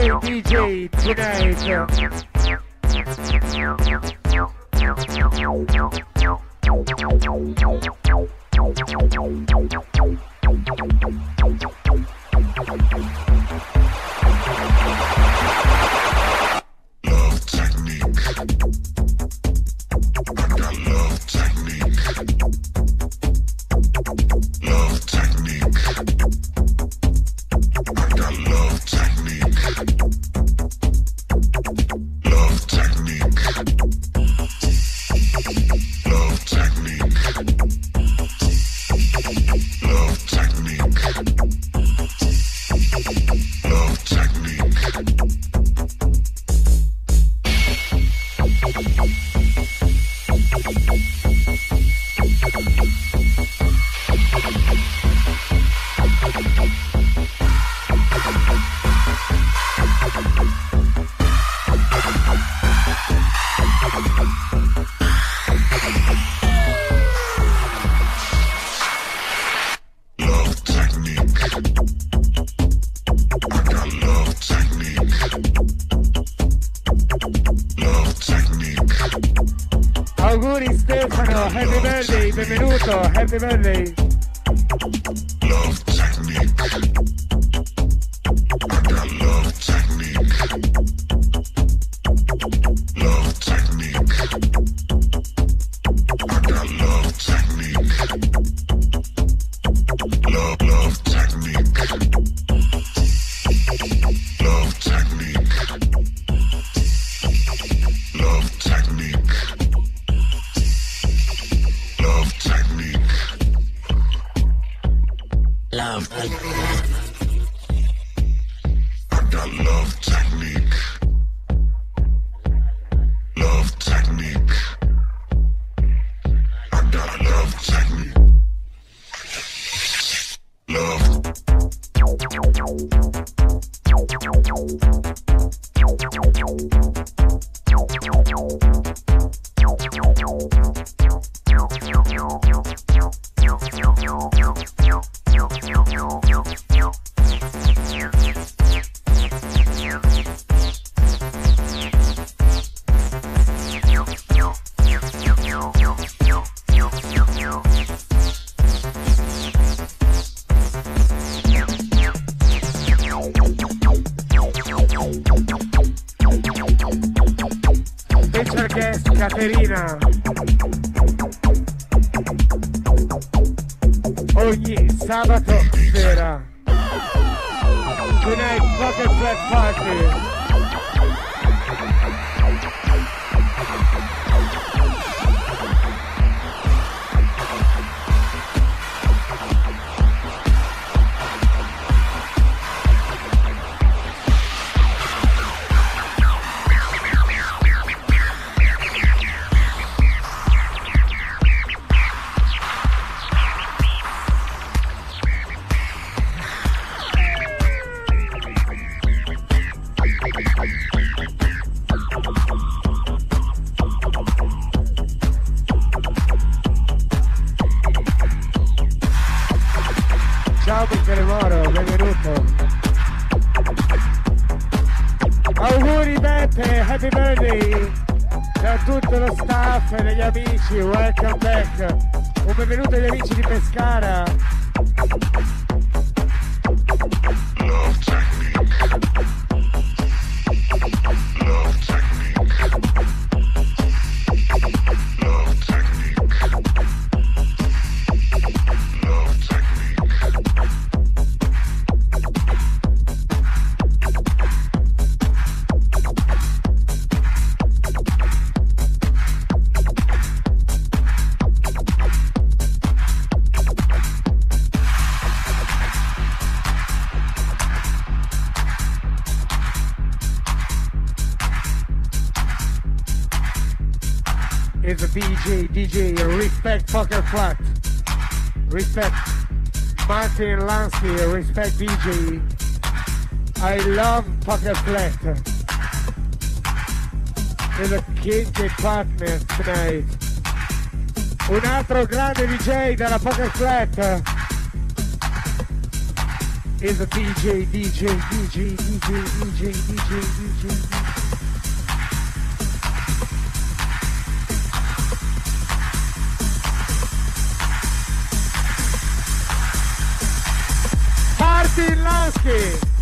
DJ tonight. Martin Lansky, respect DJ. I love Pocket Flat. Is a kid partner tonight. Un altro grande DJ della Pocket Flat. is a DJ, DJ, DJ, DJ, DJ, DJ, DJ. Martin Lansky.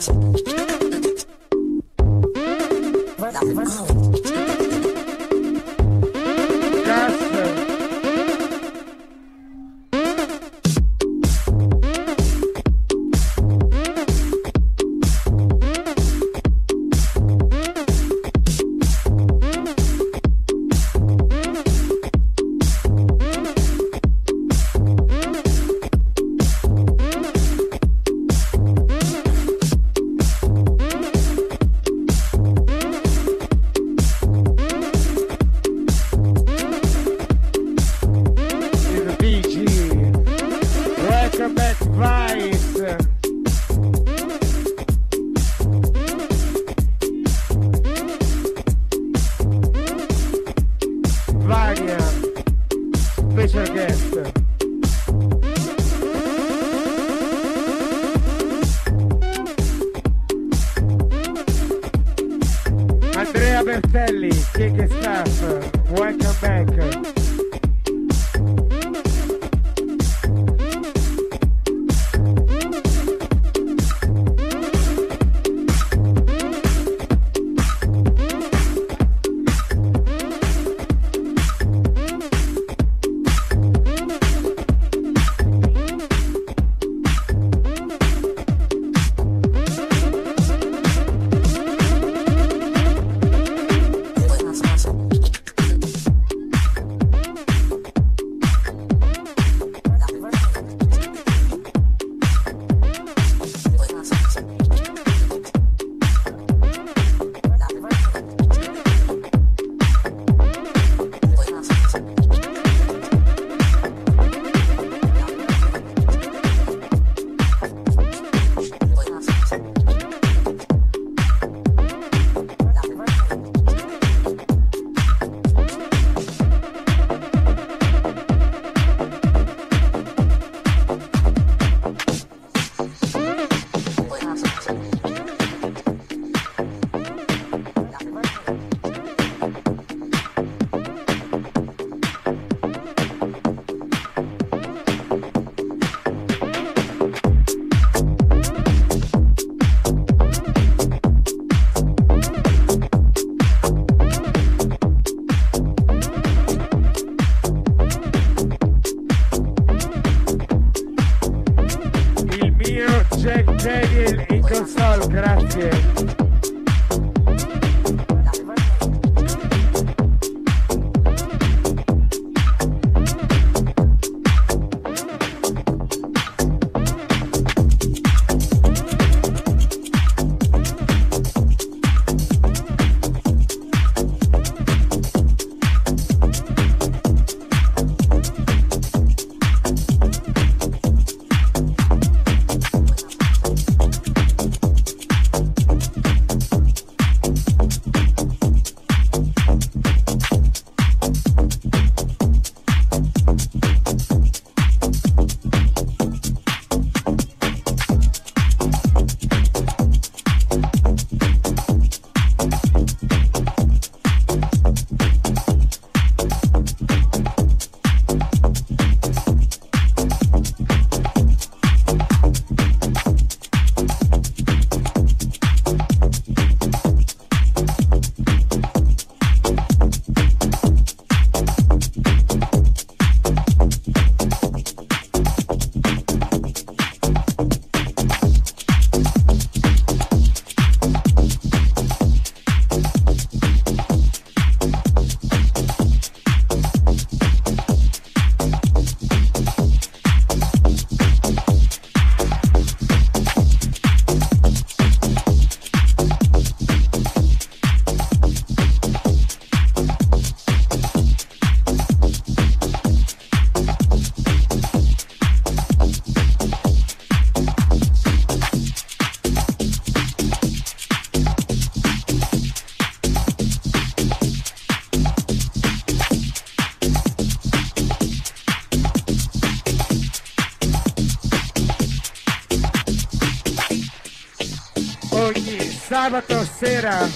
Ciao. Sera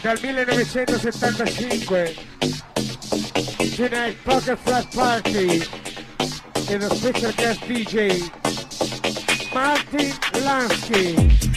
dal 1975 Tonight Poker Flat Party e lo special guest DJ Martin Lansky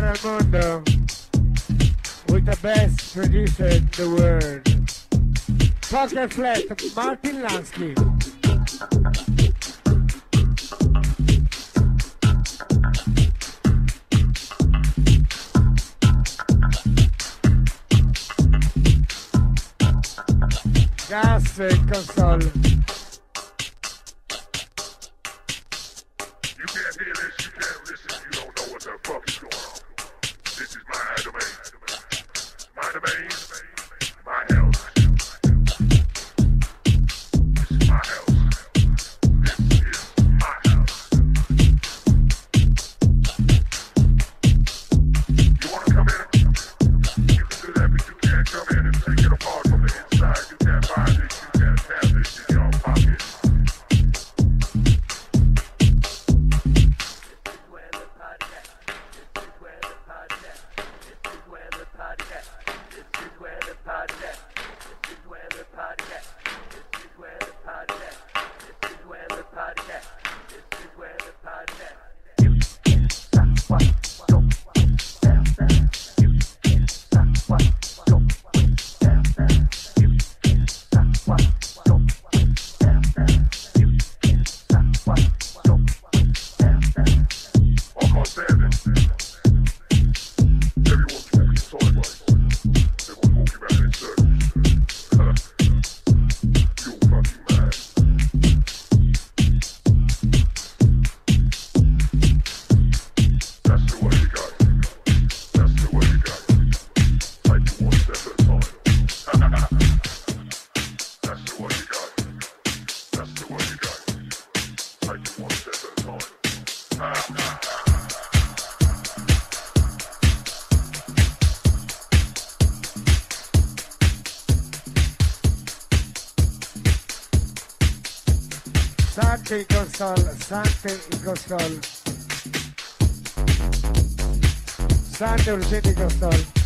Mr. Almondo with the best producer in the world. Poker Flat, Martin Lansky. Gas uh, console. Sante Costol. Sante Urgenti Costol.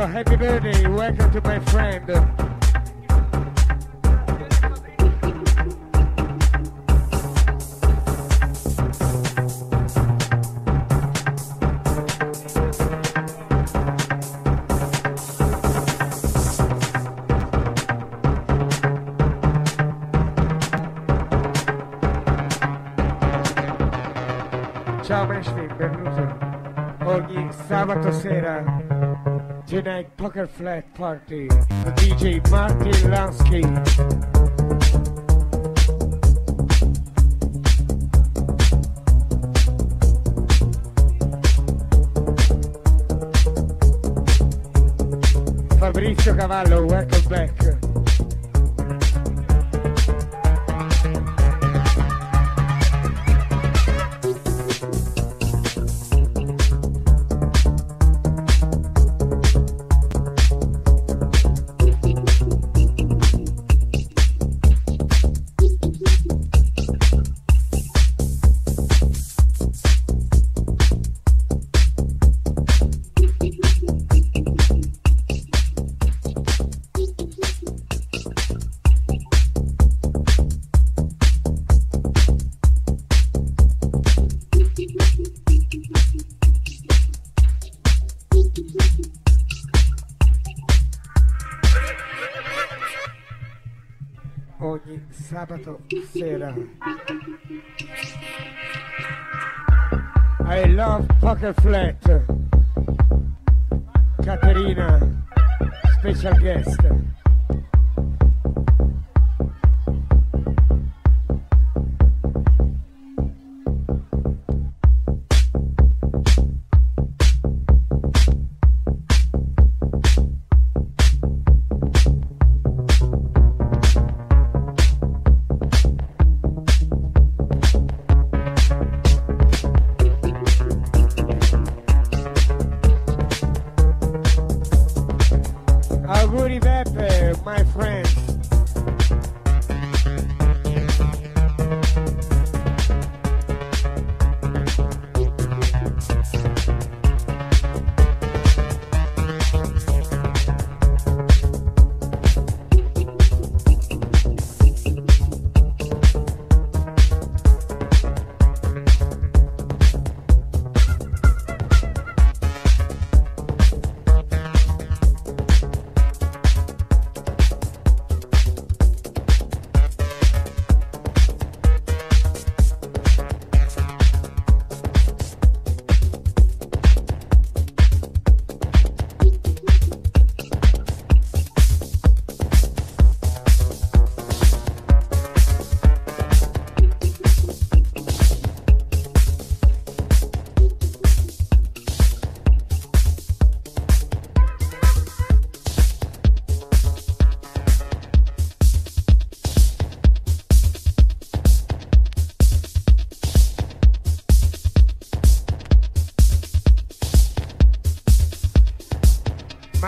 Benvenuto, happy birthday, welcome to my friend. Ciao, benvenuti. Ogni sabato sera Tonight Poker Flat Party DJ Martin Lansky. Fabrizio Cavallo, welcome back sabato sera. I love Poker Flat.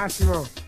Massimo.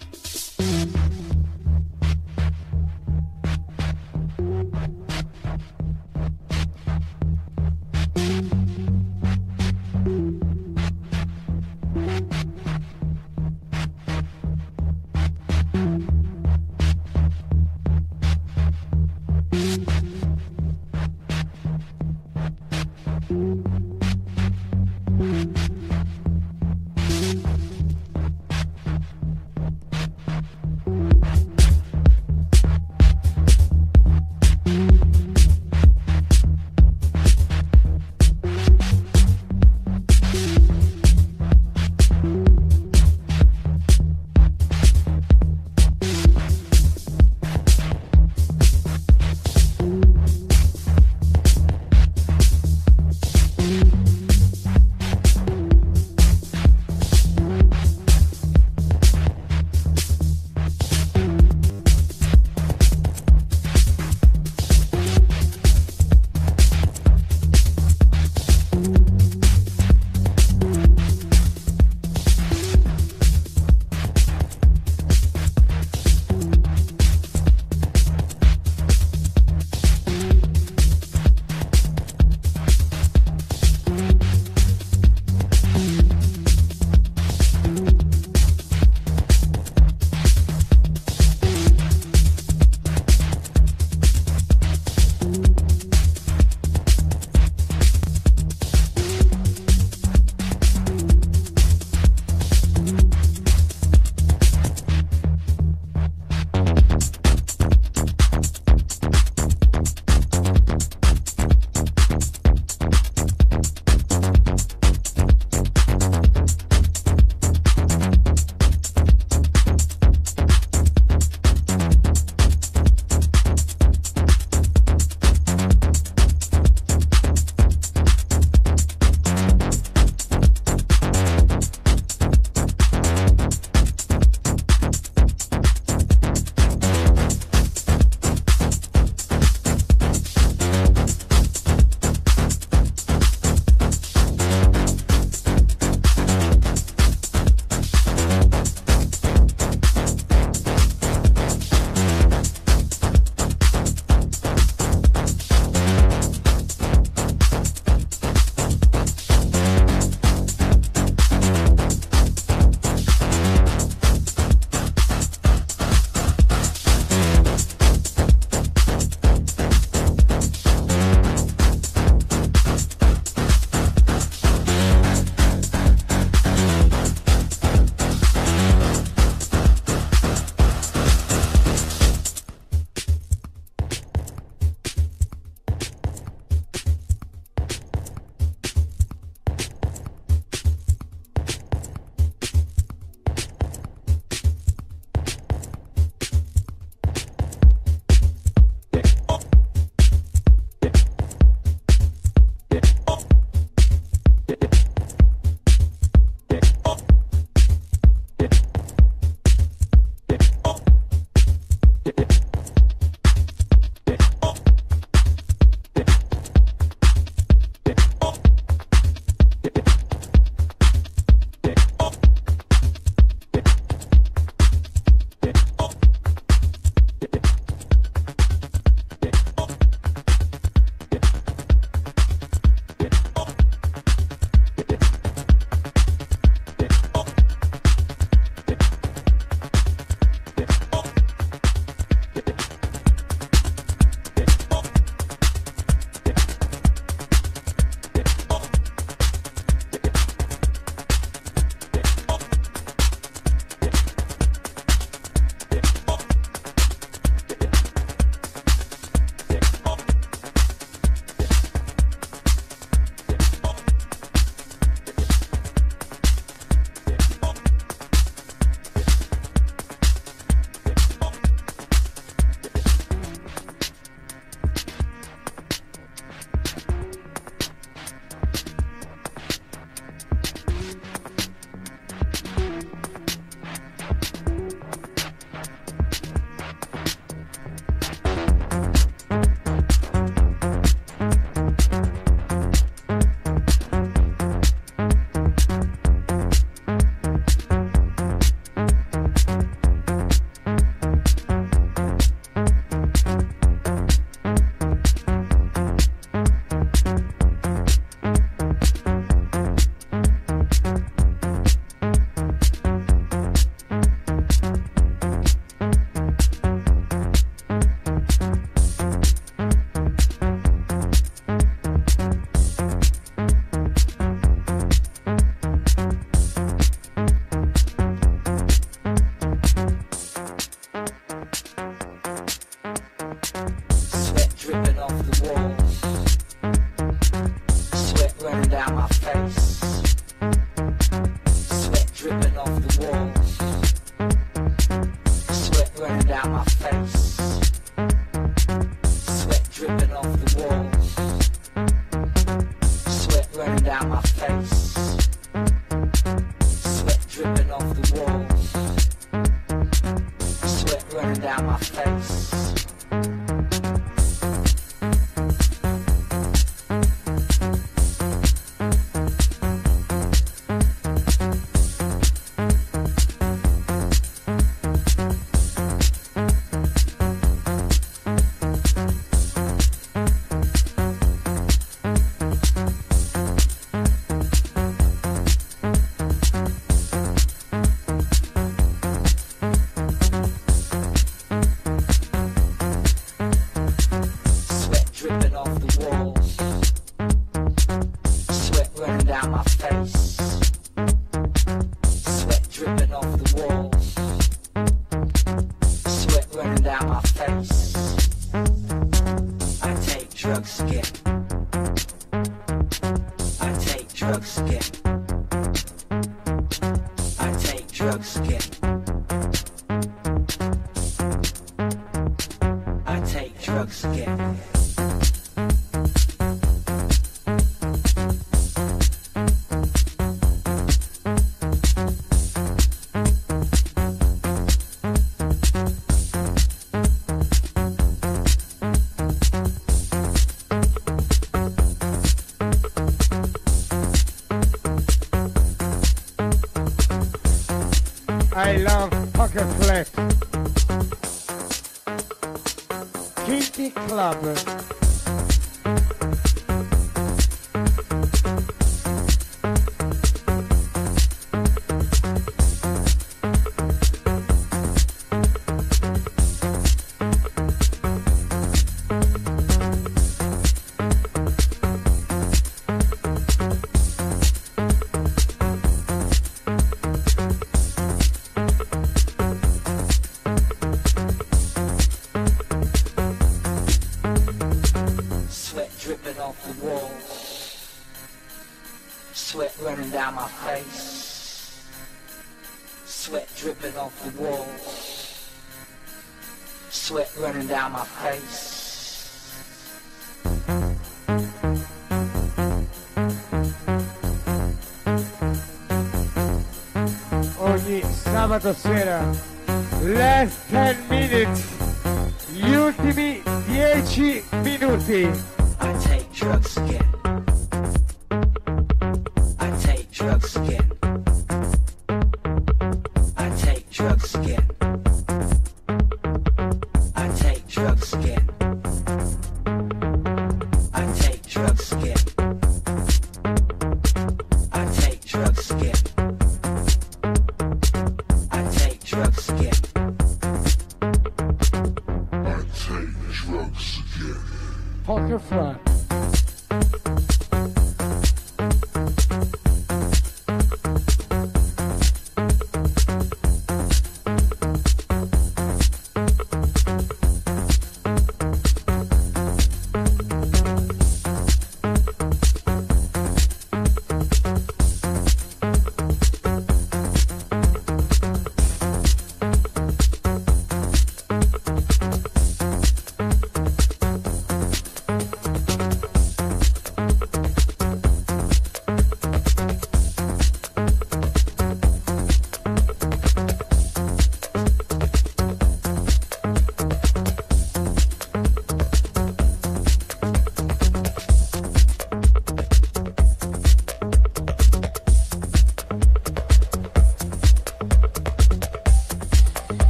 dripping off the wall. love, pocket flesh. Sabato sera. Last 10 minutes. Gli ultimi 10 minuti.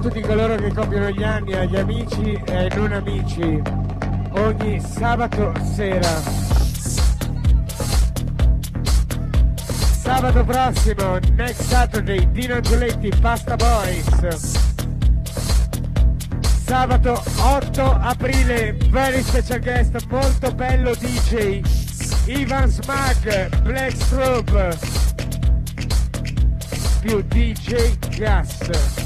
Tutti coloro che compiono gli anni, agli amici e ai non amici, ogni sabato sera. Sabato prossimo, next Saturday, Dino Angioletti, Pasta Boys. Sabato 8 aprile, very special guest, molto bello DJ, Ivan Smag, Black Strobe, più DJ Gas.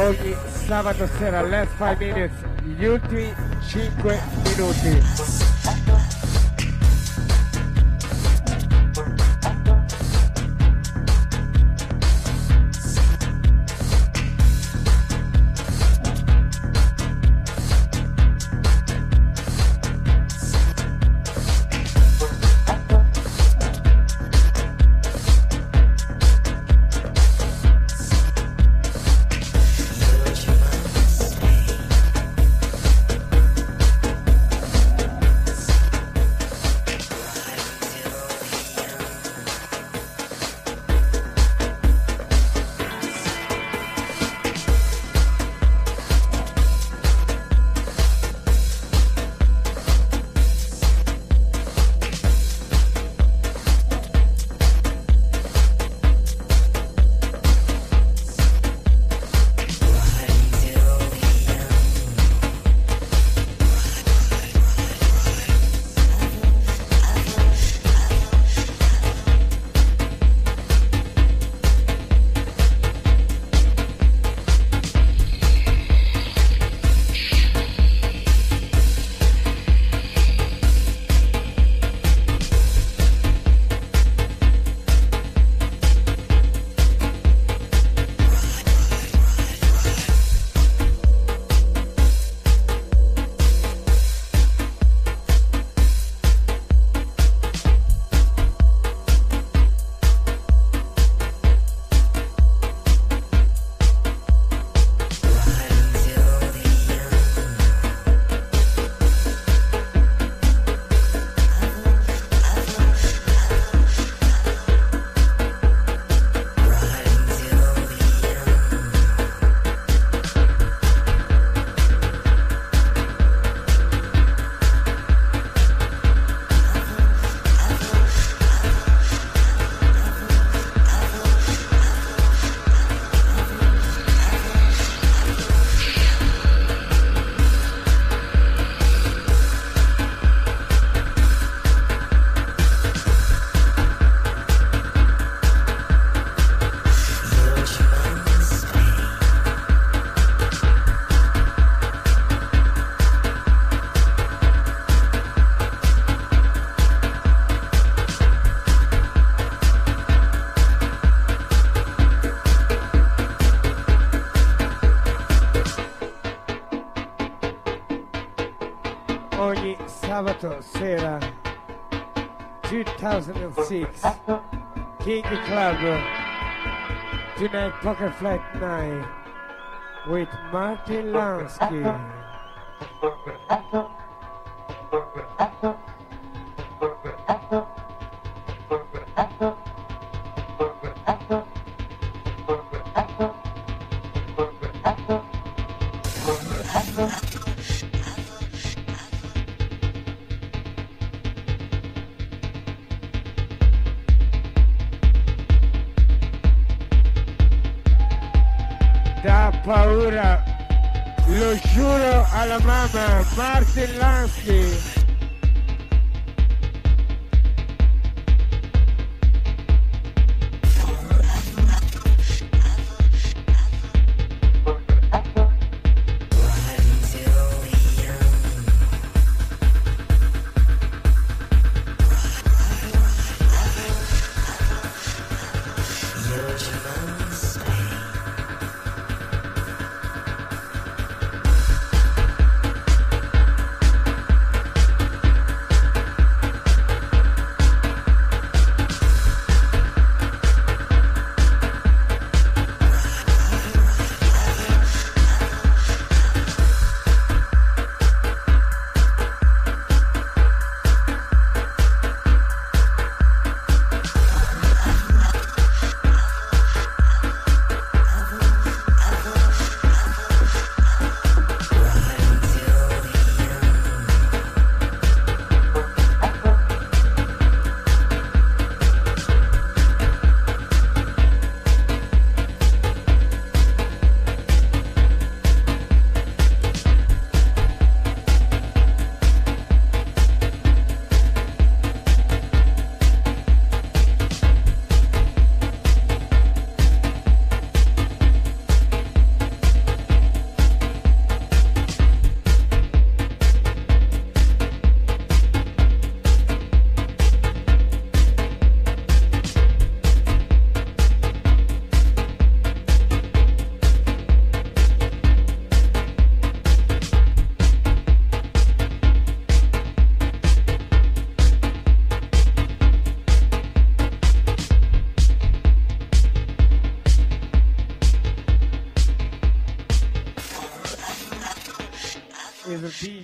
Ogni sabato sera, last 5 minutes, gli ultimi 5 minuti. 2006 King Club Tonight Poker Flight Night with Martin Lansky.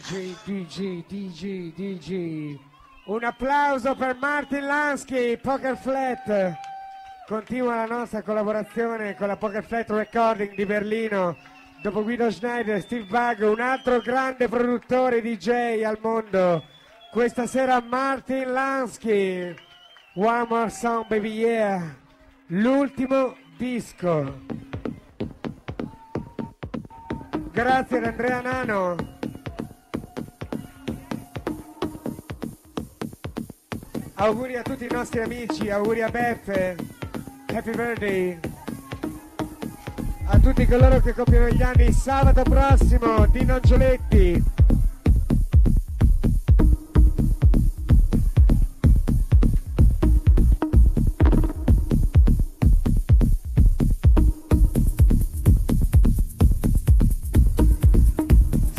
DJ, DJ, DJ, DJ. Un applauso per Martin Lansky, Poker Flat. Continua la nostra collaborazione con la Poker Flat Recording di Berlino. Dopo Guido Schneider, Steve Bug, un altro grande produttore DJ al mondo. Questa sera Martin Lansky. One more song, baby, yeah. L'ultimo disco. Grazie ad Andrea Nano. Auguri a tutti i nostri amici, auguri a Beppe, happy birthday. A tutti coloro che compiono gli anni sabato prossimo, Dino Angioletti.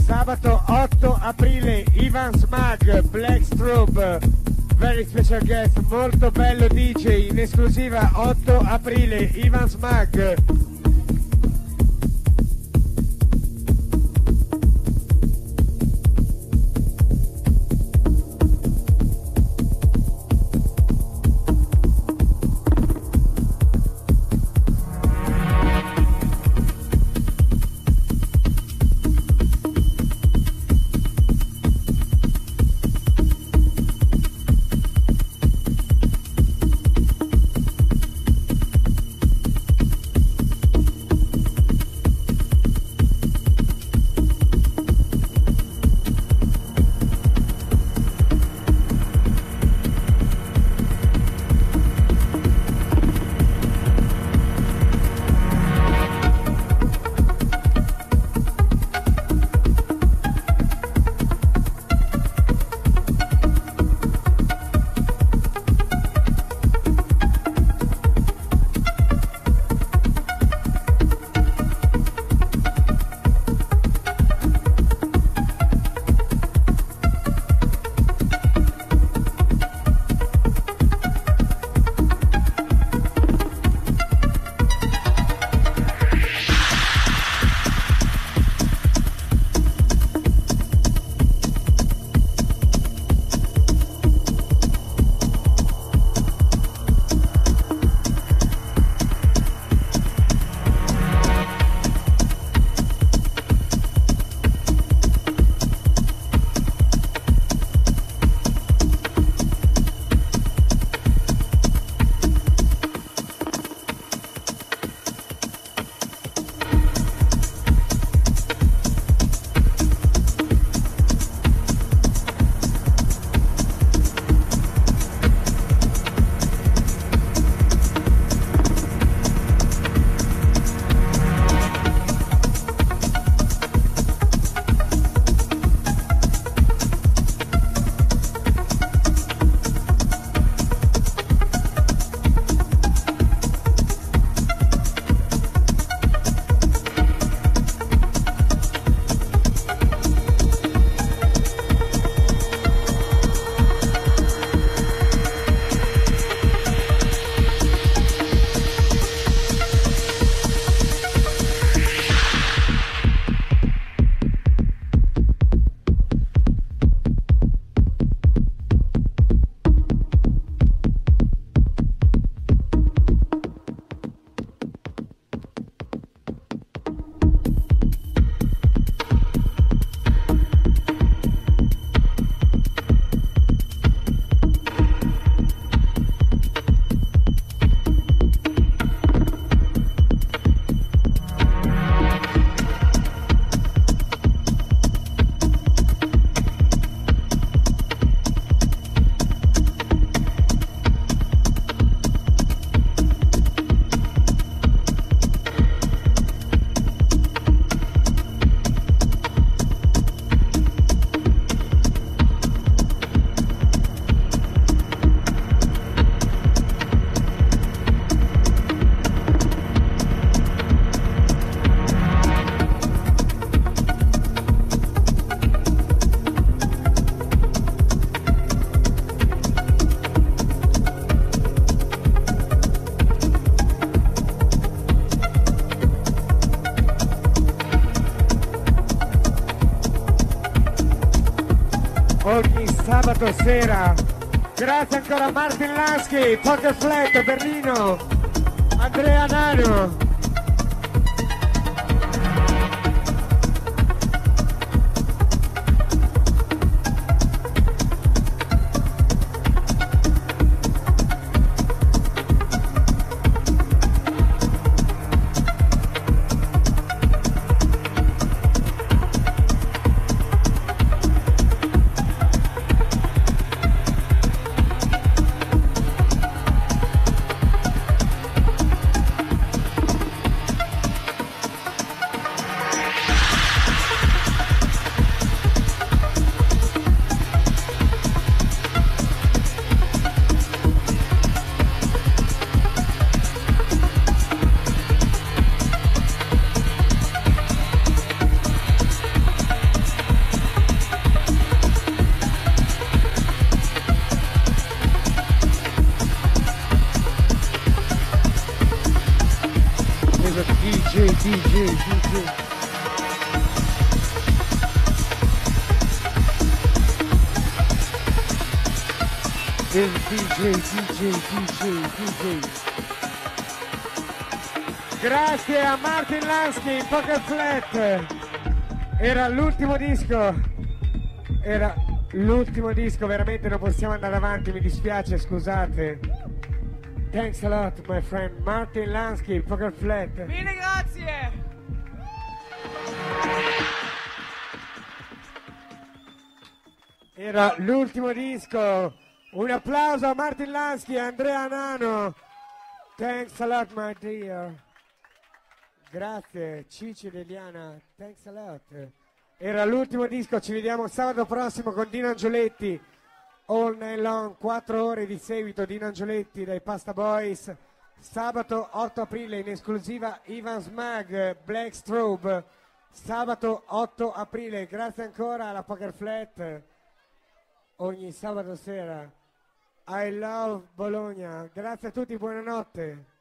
Sabato 8 aprile, Ivan Smag, Black Strobe, very special guest, molto bello DJ, in esclusiva 8 aprile, Ivan Smag. Sabato sera. Grazie ancora a Martin Laschi, Poker Flat, Berlino, Andrea Nano. DJ, DJ. Grazie a Martin Lansky, Poker Flat. Era l'ultimo disco. Era l'ultimo disco, veramente non possiamo andare avanti, mi dispiace, scusate. Thanks a lot, my friend. Martin Lansky, Poker Flat. Mille grazie! Era l'ultimo disco. Un applauso a Martin Lansky e Andrea Nano. Thanks a lot, my dear. Grazie, Cici ed Eliana. Thanks a lot. Era l'ultimo disco, ci vediamo sabato prossimo con Dino Angioletti. All night long, 4 ore di seguito Dino Angioletti dai Pasta Boys. Sabato 8 aprile in esclusiva Ivan Smag, Black Strobe. Sabato 8 aprile, grazie ancora alla Poker Flat ogni sabato sera. I love Bologna. Grazie a tutti, buonanotte.